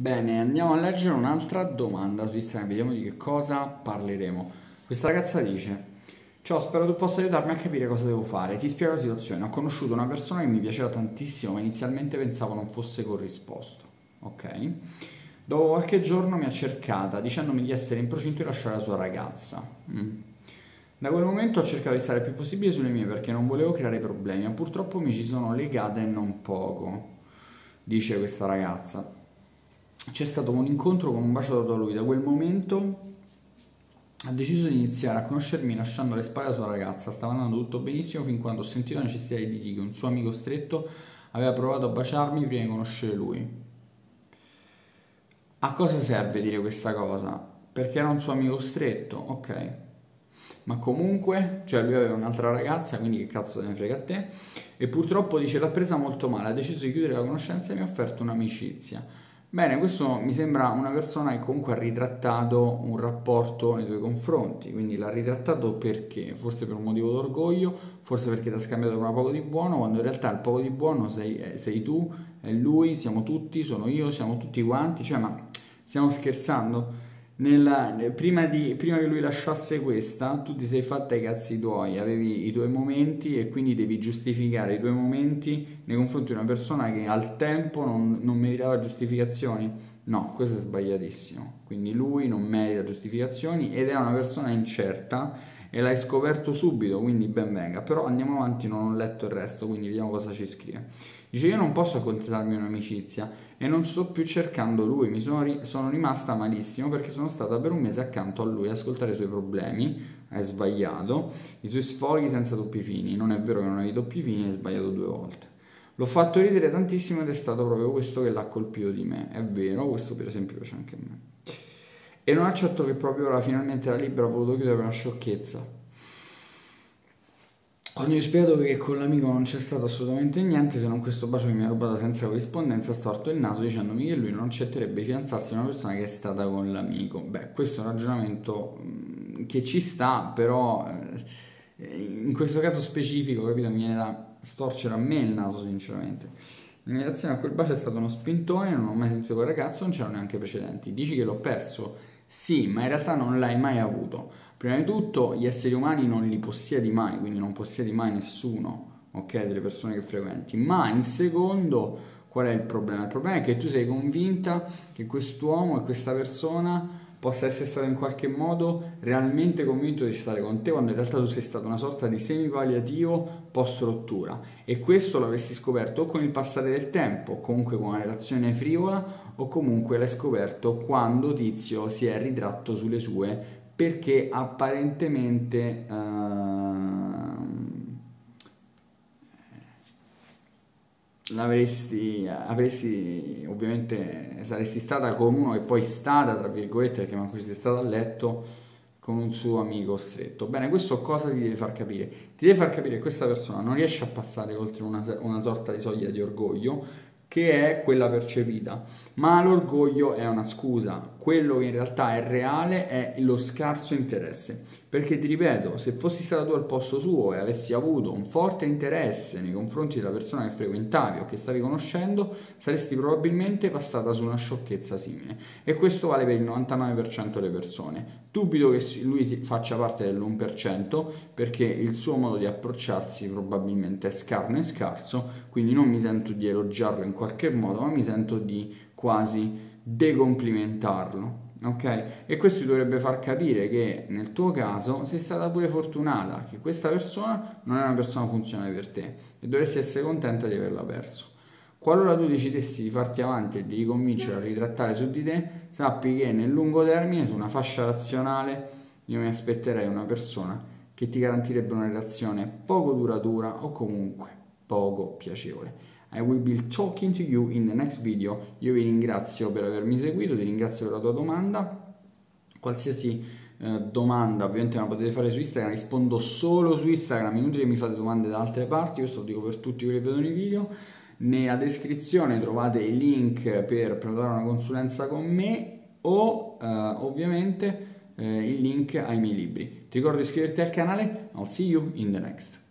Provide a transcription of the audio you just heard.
Bene, andiamo a leggere un'altra domanda su Instagram, vediamo di che cosa parleremo. Questa ragazza dice: Ciao, spero tu possa aiutarmi a capire cosa devo fare. Ti spiego la situazione. Ho conosciuto una persona che mi piaceva tantissimo, ma inizialmente pensavo non fosse corrisposto. Ok? Dopo qualche giorno mi ha cercata dicendomi di essere in procinto di lasciare la sua ragazza. Mm. Da quel momento ho cercato di stare il più possibile sulle mie perché non volevo creare problemi, ma purtroppo mi ci sono legata e non poco, dice questa ragazza c'è stato un incontro con un bacio dato a lui. Da quel momento ha deciso di iniziare a conoscermi lasciando le spalle alla sua ragazza. Stava andando tutto benissimo fin quando ho sentito la necessità di dire che un suo amico stretto aveva provato a baciarmi prima di conoscere lui. A cosa serve dire questa cosa? Perché era un suo amico stretto, ok. Ma comunque, cioè lui aveva un'altra ragazza, quindi che cazzo te ne frega a te? E purtroppo dice l'ha presa molto male, ha deciso di chiudere la conoscenza e mi ha offerto un'amicizia. Bene, questo mi sembra una persona che comunque ha ritrattato un rapporto nei tuoi confronti, quindi l'ha ritrattato perché? Forse per un motivo d'orgoglio, forse perché ti ha scambiato con una poco di buono, quando in realtà il poco di buono sei, eh, sei tu, è lui, siamo tutti, sono io, siamo tutti quanti, cioè ma stiamo scherzando? Nella, prima, di, prima, che lui lasciasse questa, tu ti sei fatta i cazzi tuoi, avevi i tuoi momenti e quindi devi giustificare i tuoi momenti nei confronti di una persona che al tempo non, non meritava giustificazioni. No, questo è sbagliatissimo. Quindi lui non merita giustificazioni ed è una persona incerta e l'hai scoperto subito, quindi ben venga. Però andiamo avanti, non ho letto il resto, quindi vediamo cosa ci scrive. Dice io non posso accontentarmi un'amicizia e non sto più cercando lui, mi sono, ri- sono, rimasta malissimo perché sono stata per un mese accanto a lui a ascoltare i suoi problemi, hai sbagliato, i suoi sfoghi senza doppi fini, non è vero che non avevi doppi fini, hai sbagliato due volte. L'ho fatto ridere tantissimo ed è stato proprio questo che l'ha colpito di me, è vero, questo per esempio piace anche a me. E non accetto che proprio ora finalmente la libera ha voluto chiudere una sciocchezza quando ho spiegato che con l'amico non c'è stato assolutamente niente se non questo bacio che mi ha rubato senza corrispondenza, storto il naso dicendomi che lui non accetterebbe fidanzarsi con una persona che è stata con l'amico. Beh, questo è un ragionamento mm, che ci sta, però eh, in questo caso specifico, capito, mi viene da storcere a me il naso, sinceramente. La mia reazione a quel bacio è stato uno spintone, non ho mai sentito quel ragazzo, non c'erano neanche precedenti. Dici che l'ho perso? Sì, ma in realtà non l'hai mai avuto Prima di tutto gli esseri umani non li possiedi mai, quindi non possiedi mai nessuno, ok, delle persone che frequenti. Ma in secondo, qual è il problema? Il problema è che tu sei convinta che quest'uomo e questa persona possa essere stato in qualche modo realmente convinto di stare con te quando in realtà tu sei stato una sorta di semipaliativo post rottura e questo l'avresti scoperto o con il passare del tempo, comunque con una relazione frivola o comunque l'hai scoperto quando Tizio si è ritratto sulle sue perché apparentemente uh, l'avresti avresti ovviamente saresti stata con uno e poi stata tra virgolette perché manco sei stata a letto con un suo amico stretto. Bene questo cosa ti deve far capire? Ti deve far capire che questa persona non riesce a passare oltre una, una sorta di soglia di orgoglio che è quella percepita, ma l'orgoglio è una scusa, quello che in realtà è reale è lo scarso interesse, perché ti ripeto, se fossi stato tu al posto suo e avessi avuto un forte interesse nei confronti della persona che frequentavi o che stavi conoscendo, saresti probabilmente passata su una sciocchezza simile. E questo vale per il 99% delle persone. Dubito che lui faccia parte dell'1% perché il suo modo di approcciarsi probabilmente è scarno e scarso, quindi non mi sento di elogiarlo in qualche modo, ma mi sento di quasi decomplimentarlo. Ok? E questo ti dovrebbe far capire che nel tuo caso sei stata pure fortunata, che questa persona non è una persona funzionale per te e dovresti essere contenta di averla perso. Qualora tu decidessi di farti avanti e di riconvincere a ritrattare su di te, sappi che nel lungo termine, su una fascia razionale, io mi aspetterei una persona che ti garantirebbe una relazione poco duratura o comunque poco piacevole. I will be talking to you in the next video. Io vi ringrazio per avermi seguito, ti ringrazio per la tua domanda. Qualsiasi eh, domanda ovviamente me la potete fare su Instagram, rispondo solo su Instagram, inutile che mi fate domande da altre parti, questo lo dico per tutti quelli che vedono i video. Nella descrizione trovate il link per prenotare una consulenza con me o eh, ovviamente eh, il link ai miei libri. Ti ricordo di iscriverti al canale, I'll see you in the next.